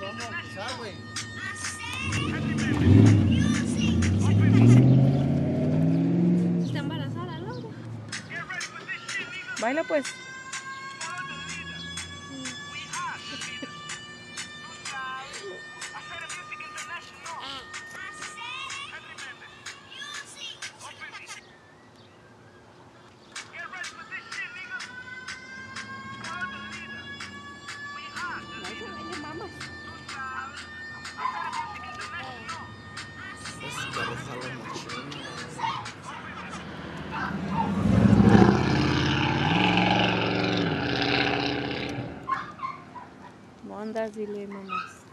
pisar, güey. Está embarazada, Laura. Baila pues. Esse carro fala zile mamás.